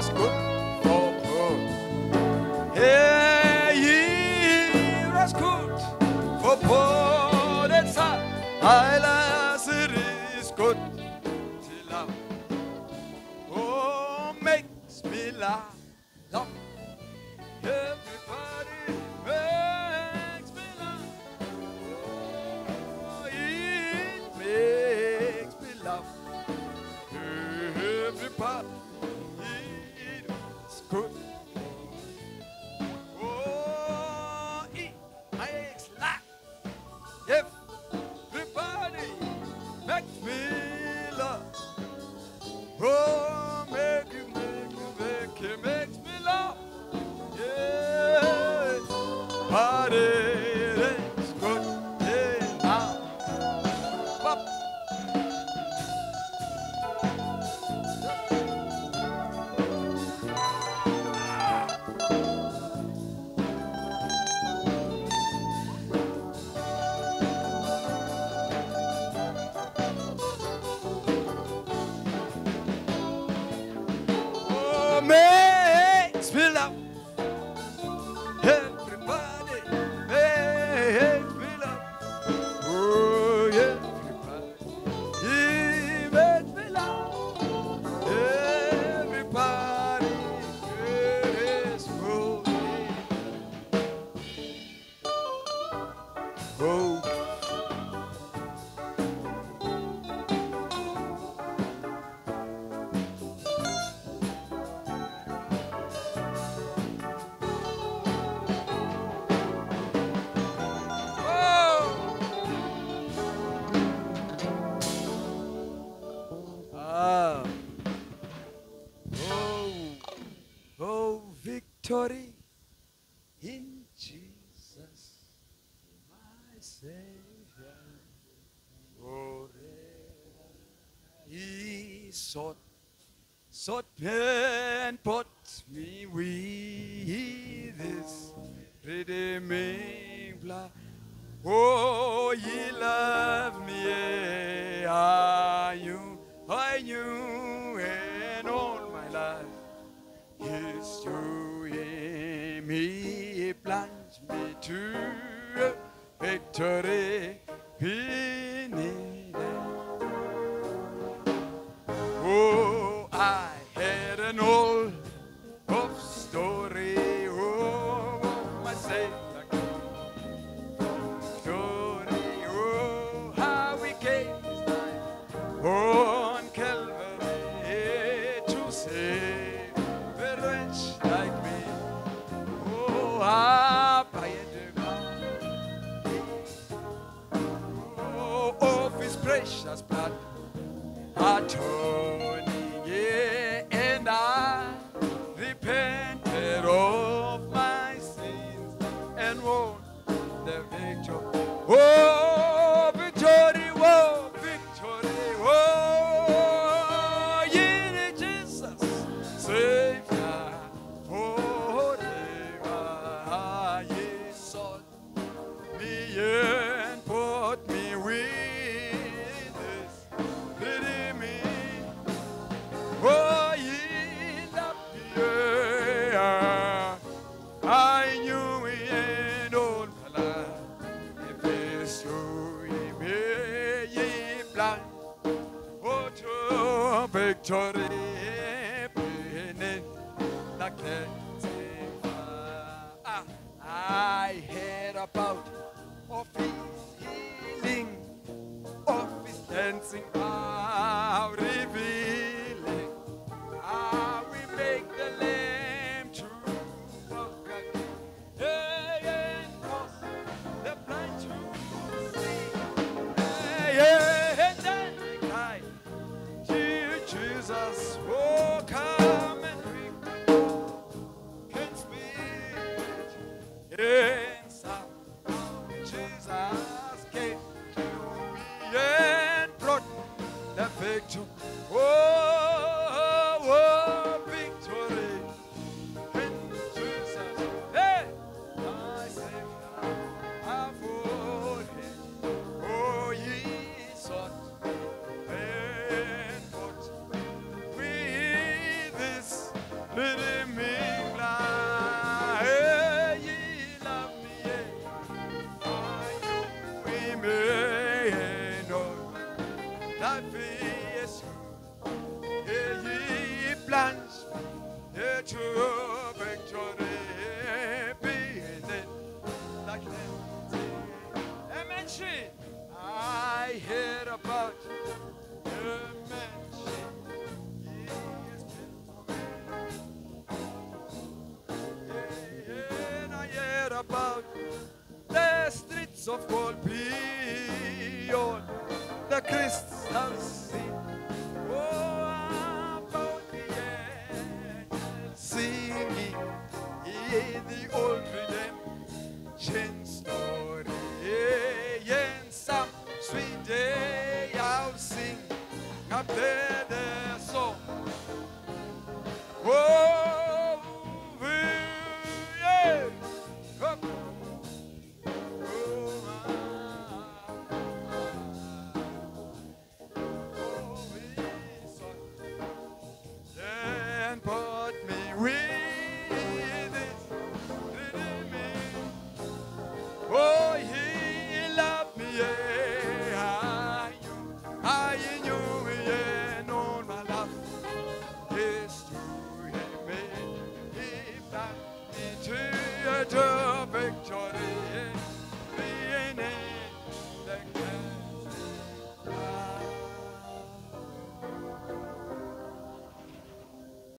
og skub for på. Her giv dig skud for poor. den sag, ejla ser i skud til lav. Oh, mens love. lader lov. Everybody makes me laugh. Oh, it makes me laugh. Everybody. victory in Jesus, my Savior. Forever He sought, sought and put me with His redeeming blood. Oh, victory. He turn. victory I heard about of his healing, of his dancing out, revealing how we make the lamb to walk again, and cross the blind to see. Hey, yeah. 对对 Of of beyond the crystal sea. Oh, about the angels singing in the old redemption story. Yeah, And some sweet day I'll sing up there. to victory.